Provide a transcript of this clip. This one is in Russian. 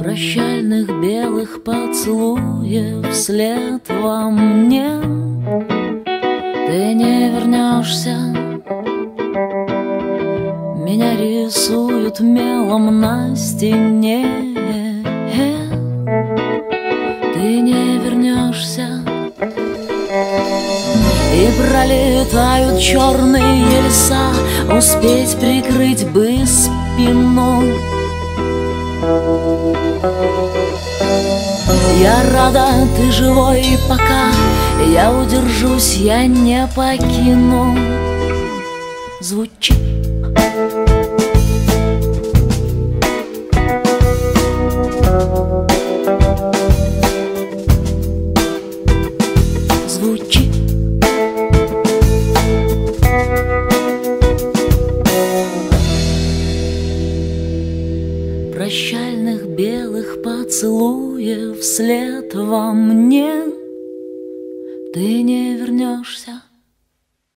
Прощальных белых поцелуев вслед во мне. Ты не вернешься рисуют мелом на стене. Ты не вернешься. И пролетают черные леса Успеть прикрыть бы спину я рада, ты живой, пока я удержусь, я не покину. Звучит Звучит Прощальных белых поцелуев вслед во мне. Ты не вернешься